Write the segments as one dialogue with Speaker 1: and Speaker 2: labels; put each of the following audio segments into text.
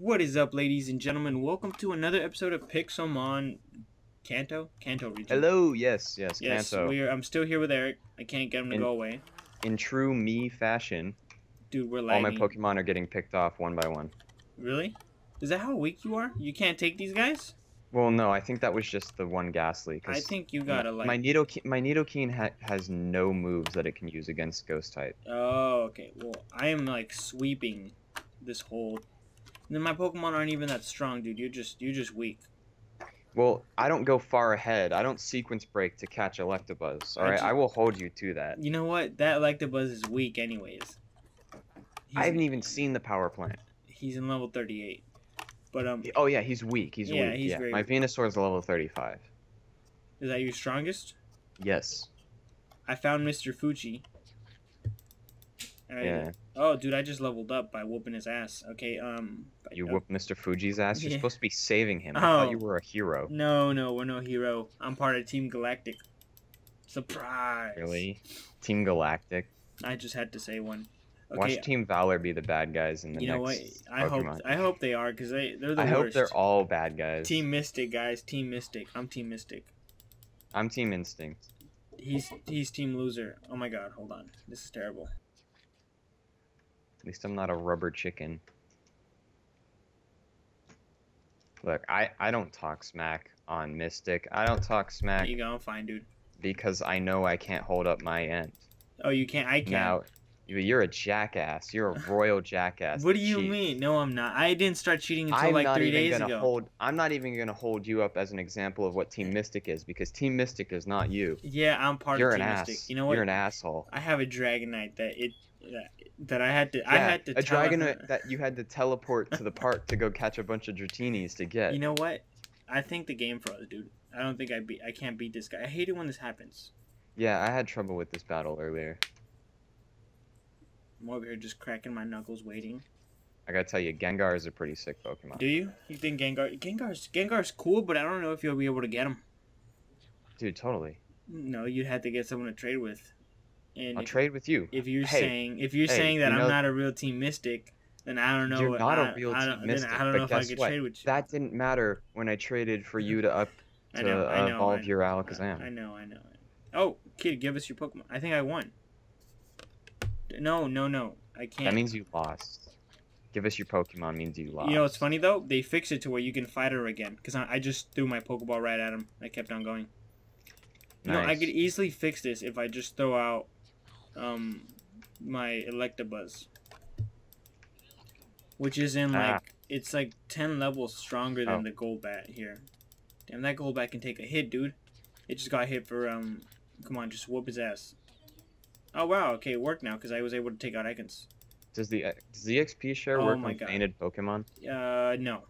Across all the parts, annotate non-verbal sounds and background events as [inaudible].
Speaker 1: What is up, ladies and gentlemen? Welcome to another episode of Pixelmon Kanto? Kanto region.
Speaker 2: Hello, yes, yes,
Speaker 1: Yes,
Speaker 2: Kanto.
Speaker 1: I'm still here with Erik. I can't get him to
Speaker 2: In-
Speaker 1: go away.
Speaker 2: In true me fashion,
Speaker 1: Dude, we're
Speaker 2: all my. Pokemon are getting picked off one by one.
Speaker 1: Really? Is that how weak you are? You can't take these guys?
Speaker 2: Well, no, I think that was just the one Gastly.
Speaker 1: I think you gotta like.
Speaker 2: my Nidoking, my Nidoking ha- has no moves that it can use against Ghost type.
Speaker 1: Oh, okay. Well, I am like sweeping this whole. Then my Pokemon aren't even that strong, dude. You're just you're just weak.
Speaker 2: Well, I don't go far ahead. I don't sequence break to catch Electabuzz. All
Speaker 1: I
Speaker 2: right,
Speaker 1: ju-
Speaker 2: I will hold you to that.
Speaker 1: You know what? That Electabuzz is weak, anyways. He's,
Speaker 2: I haven't even seen the power plant.
Speaker 1: he's in level 38. But um,
Speaker 2: Oh yeah, he's weak. He's
Speaker 1: Yeah,
Speaker 2: weak.
Speaker 1: he's
Speaker 2: yeah, my. Venusaur is level 35.
Speaker 1: is that your strongest?
Speaker 2: Yes.
Speaker 1: I found Mr. Fuji.
Speaker 2: Yeah.
Speaker 1: Oh, dude, I just leveled up by whooping his ass. Okay, um.
Speaker 2: You
Speaker 1: uh,
Speaker 2: whoop Mr. Fuji's ass. You're
Speaker 1: Yeah.
Speaker 2: supposed to be saving him. I thought
Speaker 1: Oh.
Speaker 2: you were a hero.
Speaker 1: No, no, we're no hero. I'm part of Team Galactic. Surprise.
Speaker 2: Really? Team Galactic.
Speaker 1: I just had to say one. Okay,
Speaker 2: Watch Team Valor be the bad guys in the
Speaker 1: you know what?
Speaker 2: next
Speaker 1: I hope I hope they are because they they're the
Speaker 2: I
Speaker 1: worst.
Speaker 2: hope they're all bad guys.
Speaker 1: Team Mystic, guys. Team Mystic. I'm Team Mystic.
Speaker 2: I'm Team Instinct.
Speaker 1: He's he's Team Loser. Oh my God, hold on. This is terrible.
Speaker 2: At least I'm not a rubber chicken. Look, I, I don't talk smack on Mystic. I don't talk smack
Speaker 1: you go. I'm fine, dude.
Speaker 2: because I know I can't hold up my end.
Speaker 1: Oh, you can't. I can't.
Speaker 2: Now, you're a jackass. You're a [laughs] royal jackass.
Speaker 1: what do you
Speaker 2: cheats.
Speaker 1: mean? No, I'm not. I didn't start cheating until
Speaker 2: I'm
Speaker 1: like
Speaker 2: not
Speaker 1: three
Speaker 2: even
Speaker 1: days
Speaker 2: gonna
Speaker 1: ago.
Speaker 2: hold. I'm not even gonna hold you up as an example of what Team Mystic is because Team Mystic is not you.
Speaker 1: Yeah, I'm part
Speaker 2: You're
Speaker 1: of
Speaker 2: an
Speaker 1: Team
Speaker 2: ass.
Speaker 1: Mystic. You know what?
Speaker 2: You're an asshole.
Speaker 1: I have a Dragonite that it that, that I had to I had to
Speaker 2: a
Speaker 1: tell
Speaker 2: dragon
Speaker 1: her- [laughs]
Speaker 2: that you had to teleport to the park to go catch a bunch of Dratinis to get.
Speaker 1: You know what? I think the game froze, dude. I don't think I beat I can't beat this guy. I hate it when this happens.
Speaker 2: yeah, I had trouble with this battle earlier.
Speaker 1: I'm over here just cracking my knuckles waiting.
Speaker 2: I gotta tell you, Gengar is a pretty sick Pokemon.
Speaker 1: Do you? You think Gengar Gengar's Gengar's cool, but I don't know if you'll be able to get him.
Speaker 2: Dude, totally.
Speaker 1: No, you'd have to get someone to trade with. And
Speaker 2: I'll
Speaker 1: if,
Speaker 2: trade with you.
Speaker 1: if you're
Speaker 2: Hey,
Speaker 1: saying if you're
Speaker 2: hey,
Speaker 1: saying that
Speaker 2: you
Speaker 1: I'm
Speaker 2: know-
Speaker 1: not a real team mystic, then I don't know.
Speaker 2: You're
Speaker 1: what-
Speaker 2: not a
Speaker 1: I-
Speaker 2: real
Speaker 1: I
Speaker 2: Team Mystic,
Speaker 1: I don't
Speaker 2: but
Speaker 1: know if I could
Speaker 2: what?
Speaker 1: trade with you.
Speaker 2: That didn't matter when I traded for [laughs] you to up
Speaker 1: I uh,
Speaker 2: to
Speaker 1: know, I know,
Speaker 2: evolve
Speaker 1: I-
Speaker 2: your
Speaker 1: I,
Speaker 2: Alakazam.
Speaker 1: I know, I know. Oh, kid, give us your Pokemon. I think I won. No, no, no. I can't.
Speaker 2: That means you lost. Give us your Pokemon means you lost.
Speaker 1: You know it's funny though? They fixed it to where you can fight her again. Because I, I just threw my Pokeball right at him. I kept on going. You know, I could easily fix this if I just throw out um my Electabuzz. Which is in like
Speaker 2: Ah.
Speaker 1: it's like ten levels stronger than
Speaker 2: Oh.
Speaker 1: the Golbat here. Damn that Golbat can take a hit, dude. It just got hit for um come on, just whoop his ass. Oh wow, okay, it worked now because I was able to take out Ekans.
Speaker 2: Does the does the XP share
Speaker 1: Oh
Speaker 2: work on
Speaker 1: God.
Speaker 2: fainted Pokemon?
Speaker 1: Uh no.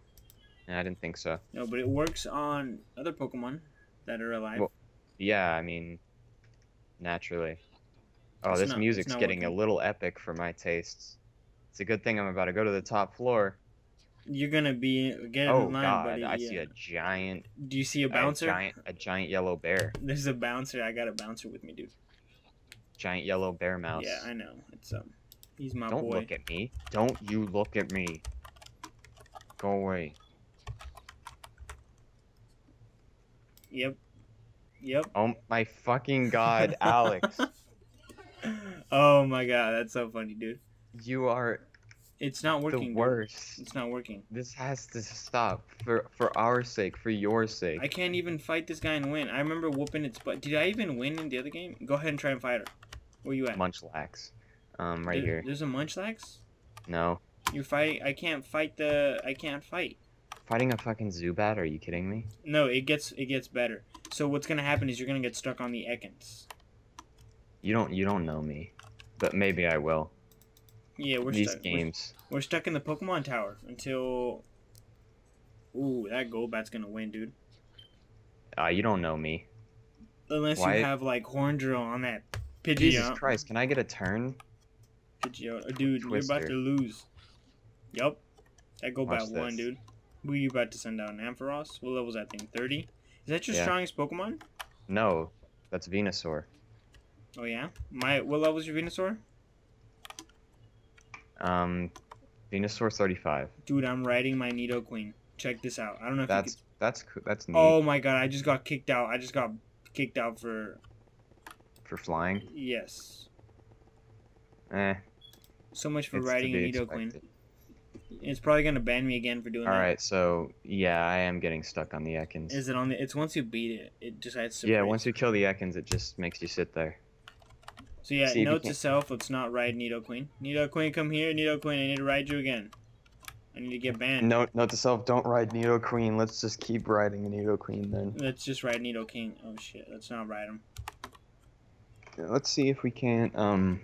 Speaker 2: Yeah, I didn't think so.
Speaker 1: No, but it works on other Pokemon that are alive.
Speaker 2: Well, Yeah, I mean, naturally. Oh,
Speaker 1: It's
Speaker 2: this
Speaker 1: not-
Speaker 2: music's getting a little epic for my tastes. It's a good thing I'm about to go to the top floor.
Speaker 1: You're gonna be get
Speaker 2: Oh
Speaker 1: in line,
Speaker 2: God,
Speaker 1: buddy.
Speaker 2: I
Speaker 1: yeah.
Speaker 2: see a giant,
Speaker 1: Do you see a
Speaker 2: a
Speaker 1: bouncer?
Speaker 2: giant, a giant yellow bear, [laughs]
Speaker 1: There's a bouncer. I got a bouncer with me, dude.
Speaker 2: Giant yellow bear mouse.
Speaker 1: Yeah, I know. It's um, he's my boy.
Speaker 2: Don't look at me. Don't you look at me. Go away.
Speaker 1: Yep. Yep.
Speaker 2: Oh my fucking god, Alex. [laughs]
Speaker 1: oh my god, that's so funny, dude.
Speaker 2: You are
Speaker 1: It's not working.
Speaker 2: the
Speaker 1: dude.
Speaker 2: worst.
Speaker 1: It's not working.
Speaker 2: This has to stop for for our sake, for your sake.
Speaker 1: I can't even fight this guy and win. I remember whooping its butt. Did I even win in the other game? Go ahead and try and fight her. Where you at?
Speaker 2: Munchlax. Um, right
Speaker 1: There-
Speaker 2: here.
Speaker 1: There's a Munchlax.
Speaker 2: No.
Speaker 1: You're fighting. I can't fight the. I can't fight.
Speaker 2: Fighting a fucking Zubat? Are you kidding me?
Speaker 1: No, it gets it gets better. So what's gonna happen is you're gonna get stuck on the Ekans.
Speaker 2: You don't you don't know me, but maybe I will.
Speaker 1: Yeah, we're
Speaker 2: These
Speaker 1: stuck. we're-
Speaker 2: games.
Speaker 1: We're, stuck in the Pokemon Tower until. Ooh, that Golbat's gonna win, dude.
Speaker 2: Uh, you don't know me.
Speaker 1: Unless
Speaker 2: Why-
Speaker 1: you have like Horn Drill on that
Speaker 2: Jesus
Speaker 1: Pidgeot.
Speaker 2: Christ! Can I get a turn?
Speaker 1: Pidgeot. Uh, Dude, you're about to lose. Yup. That go
Speaker 2: Watch
Speaker 1: won,
Speaker 2: this.
Speaker 1: dude. Who you about to send out? An Ampharos? What level's that thing? 30? Is that your
Speaker 2: Yeah.
Speaker 1: strongest Pokemon?
Speaker 2: No, that's Venusaur.
Speaker 1: Oh, yeah? My What level's your Venusaur?
Speaker 2: Um, Venusaur 35.
Speaker 1: Dude, I'm riding my Nidoqueen. Check this out. I don't know if
Speaker 2: That's
Speaker 1: you
Speaker 2: that's that's
Speaker 1: could...
Speaker 2: neat
Speaker 1: Oh my god, I just got kicked out. I just got kicked out for...
Speaker 2: for flying.
Speaker 1: Yes.
Speaker 2: Eh,
Speaker 1: So much for riding a Nidoqueen.
Speaker 2: expected.
Speaker 1: It's probably gonna ban me again for doing
Speaker 2: All
Speaker 1: that.
Speaker 2: right, so yeah, I am getting stuck on the Ekans.
Speaker 1: Is it on the... It's once you beat it, it decides to...
Speaker 2: yeah,
Speaker 1: break.
Speaker 2: once you kill the Ekans, it just makes you sit there.
Speaker 1: So yeah,
Speaker 2: See
Speaker 1: note to self, let's not ride Nidoqueen. Nidoqueen, come here. Nidoqueen, I need to ride you again. I need to get banned.
Speaker 2: Note, note to self: don't ride Nidoqueen. Let's just keep riding Nidoqueen then.
Speaker 1: Let's just ride Nidoking. Oh shit, let's not ride him.
Speaker 2: Let's see if we can't. Um,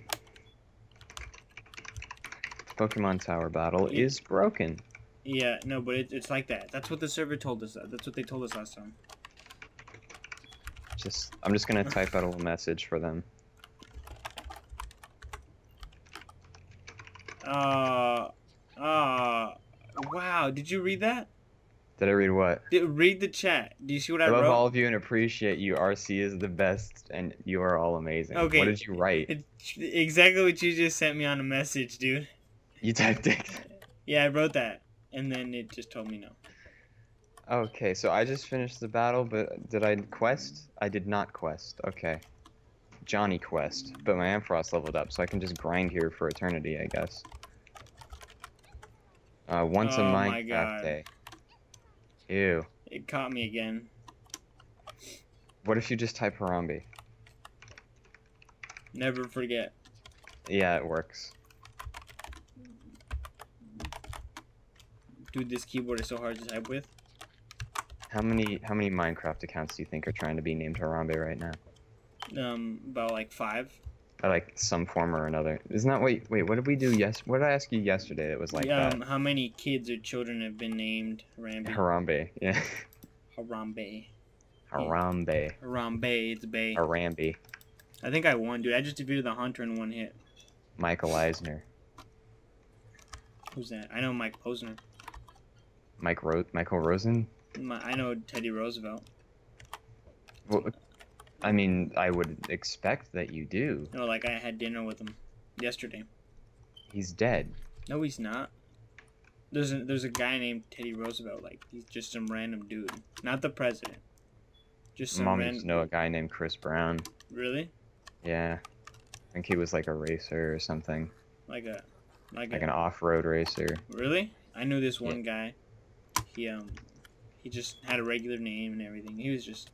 Speaker 2: Pokemon Tower battle
Speaker 1: Yeah.
Speaker 2: is broken.
Speaker 1: Yeah, no, but it, it's like that. That's what the server told us. That's what they told us last time.
Speaker 2: Just, I'm just gonna type out a little message for them.
Speaker 1: Uh, uh, wow. Did you read that?
Speaker 2: Did I read what?
Speaker 1: Did, read the chat. Do you see what I wrote?
Speaker 2: I love
Speaker 1: wrote?
Speaker 2: all of you and appreciate you. RC is the best, and you are all amazing.
Speaker 1: Okay.
Speaker 2: What did you write?
Speaker 1: Exactly what you just sent me on a message, dude.
Speaker 2: You typed it. [laughs]
Speaker 1: Yeah, I wrote that, and then it just told me no.
Speaker 2: Okay, so I just finished the battle, but did I quest? I did not quest. Okay. Jonny quest, but my Ampharos leveled up, so I can just grind here for eternity, I guess. Uh, once a
Speaker 1: Oh my
Speaker 2: Minecraft day. Ew.
Speaker 1: It caught me again.
Speaker 2: What if you just type Harambe?
Speaker 1: Never forget.
Speaker 2: Yeah, it works.
Speaker 1: Dude, this keyboard is so hard to type with.
Speaker 2: How many how many Minecraft accounts do you think are trying to be named Harambe right now?
Speaker 1: Um, about like five.
Speaker 2: By like some form or another. Isn't that wait wait what did we do yes what did I ask you yesterday that was like
Speaker 1: um, how many kids or children have been named? Harambe?
Speaker 2: Harambe. Yeah.
Speaker 1: Harambe.
Speaker 2: Harambe.
Speaker 1: Harambe, it's Bay.
Speaker 2: Harambe.
Speaker 1: I think I won, dude. I just defeated the hunter in one hit.
Speaker 2: Michael Eisner.
Speaker 1: Who's that? I know Mike Posner.
Speaker 2: Mike Ro- Michael Rosen?
Speaker 1: My, I know Teddy Roosevelt.
Speaker 2: Well, I mean, I would expect that you do.
Speaker 1: No, like I had dinner with him yesterday.
Speaker 2: He's dead.
Speaker 1: No, he's not. There's a there's a guy named Teddy Roosevelt. Like he's just some random dude, not the president. Just some
Speaker 2: Mom
Speaker 1: random.
Speaker 2: used to know a guy named Chris Brown.
Speaker 1: Really?
Speaker 2: Yeah. I think he was like a racer or something.
Speaker 1: Like a like,
Speaker 2: Like
Speaker 1: a
Speaker 2: an off-road racer.
Speaker 1: really? I knew this one guy. He um he just had a regular name and everything. He was just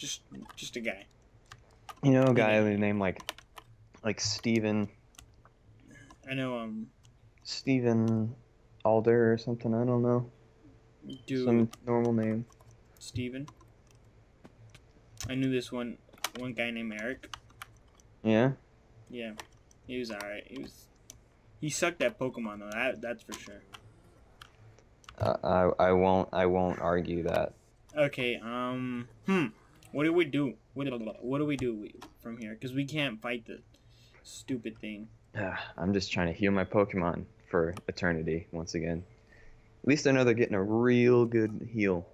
Speaker 1: just just a guy.
Speaker 2: You know a guy
Speaker 1: Yeah.
Speaker 2: named like like Steven
Speaker 1: I know um
Speaker 2: Steven Alder or something, I don't know.
Speaker 1: dude
Speaker 2: Some normal name.
Speaker 1: Steven. I knew this one one guy named Erik.
Speaker 2: Yeah?
Speaker 1: Yeah, he was alright. He was he sucked at Pokemon though. That that's for sure.
Speaker 2: Uh, I I won't I won't argue that.
Speaker 1: Okay. Um. Hmm. What do we do? What do, what do we do from here? Because we can't fight the stupid thing. [sighs]
Speaker 2: I'm just trying to heal my Pokemon for eternity once again. At least I know they're getting a real good heal.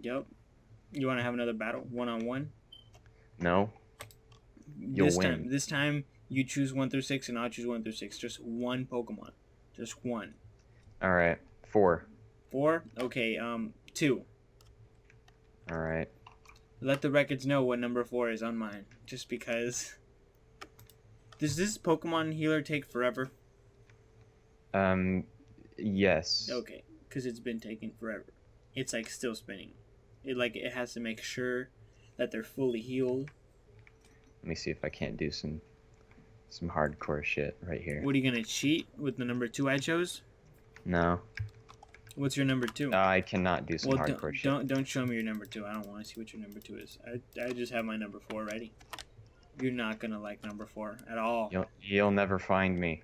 Speaker 1: Yep. You want to have another battle, one on one?
Speaker 2: No? You'll
Speaker 1: This time,
Speaker 2: win.
Speaker 1: this time you choose one through six, and I'll choose one through six. Just one Pokemon. Just one.
Speaker 2: Alright. Four.
Speaker 1: Four. Okay. Um. Two.
Speaker 2: Alright.
Speaker 1: Let the records know what number four is on mine. Just because. Does this Pokemon healer take forever?
Speaker 2: Um yes.
Speaker 1: Okay, because it's been taking forever. It's like still spinning. It like it has to make sure that they're fully healed.
Speaker 2: Let me see if I can't do some some hardcore shit right here.
Speaker 1: What are you gonna cheat with the number two I chose?
Speaker 2: No.
Speaker 1: What's your number two?
Speaker 2: Uh, I cannot do some
Speaker 1: well,
Speaker 2: hardcore
Speaker 1: don't,
Speaker 2: shit.
Speaker 1: don't don't show me your number two. I don't want to see what your number two is. I I just have my number four ready. You're not gonna like number four at all.
Speaker 2: You'll you'll never find me.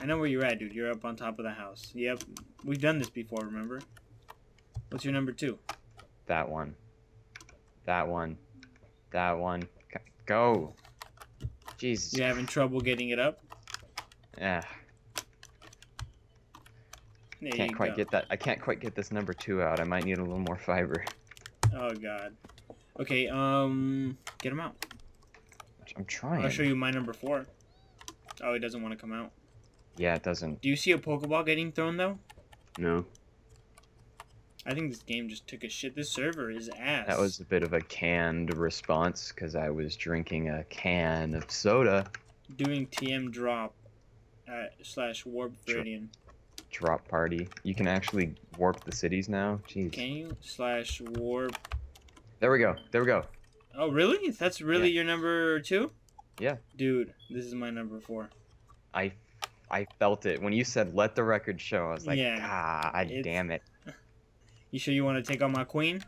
Speaker 1: I know where you're at, dude. You're up on top of the house. Yep, we've done this before. Remember? What's your number two?
Speaker 2: That one. That one. That one. Go. Jesus.
Speaker 1: You having trouble getting it up?
Speaker 2: Yeah.
Speaker 1: There
Speaker 2: Can't quite
Speaker 1: go.
Speaker 2: get that. I can't quite get this number two out. I might need a little more fiber.
Speaker 1: Oh god. Okay, um, get him out.
Speaker 2: I'm trying.
Speaker 1: I'll show you my number four. Oh, he doesn't want to come out.
Speaker 2: Yeah, it doesn't.
Speaker 1: Do you see a Pokeball getting thrown though?
Speaker 3: No.
Speaker 1: I think this game just took a shit. This server is ass.
Speaker 2: That was a bit of a canned response because I was drinking a can of soda.
Speaker 1: doing TM drop at slash warp
Speaker 2: Sure.
Speaker 1: Viridian.
Speaker 2: Drop party. You can actually warp the cities now. Jeez.
Speaker 1: Can you slash warp?
Speaker 2: There we go. There we go.
Speaker 1: Oh really? That's really your number two?
Speaker 2: Yeah.
Speaker 1: Dude, this is my number four.
Speaker 2: I I felt it when you said let the record show. I was like,
Speaker 1: Yeah,
Speaker 2: God
Speaker 1: it's-
Speaker 2: damn it. [laughs]
Speaker 1: You sure you want to take on my queen?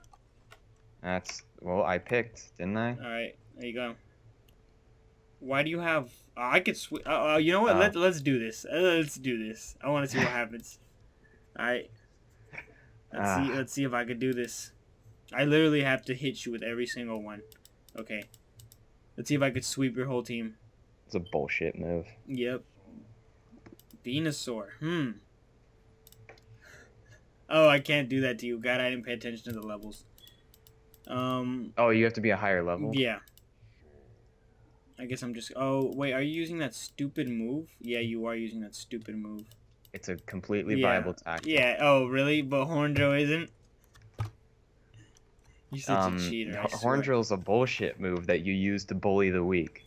Speaker 2: That's well, I picked, didn't I?
Speaker 1: All right, there you go. Why do you have? Uh, I could sw- uh, uh, You know what?
Speaker 2: Uh.
Speaker 1: Let Let's do this. Uh, let's do this. I want to see what [laughs] happens. All right. Let's see.
Speaker 2: Ah.
Speaker 1: Let's see if I could do this. I literally have to hit you with every single one. Okay. Let's see if I could sweep your whole team.
Speaker 2: It's a bullshit move.
Speaker 1: Yep. Venusaur. Hmm. Oh, I can't do that to you. God, I didn't pay attention to the levels. Um.
Speaker 2: Oh, you have to be a higher level.
Speaker 1: Yeah. I guess I'm just. Oh wait, are you using that stupid move? Yeah, you are using that stupid move.
Speaker 2: It's a completely
Speaker 1: Yeah.
Speaker 2: viable tactic.
Speaker 1: Yeah. Oh really? But Horn Drill isn't. You're such
Speaker 2: Um,
Speaker 1: a cheater. I
Speaker 2: H-
Speaker 1: swear.
Speaker 2: Horn a bullshit move that you use to bully the weak.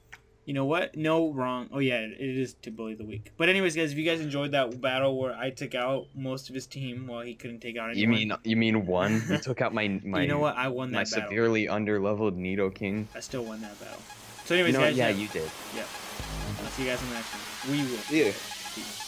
Speaker 1: You know what? No, wrong. Oh yeah, it is to bully the weak. But anyways, guys, if you guys enjoyed that battle where I took out most of his team while he couldn't take out anyone.
Speaker 2: You mean you mean one? [laughs] You took out my my
Speaker 1: you know what? I won
Speaker 2: my
Speaker 1: that battle.
Speaker 2: severely underleveled Nidoking.
Speaker 1: I still won that battle. So anyways,
Speaker 2: You know
Speaker 1: guys,
Speaker 2: yeah,
Speaker 1: yeah,
Speaker 2: you did. Yeah.
Speaker 1: I'll see you guys in the next one. We will.
Speaker 2: Yeah.
Speaker 1: Peace.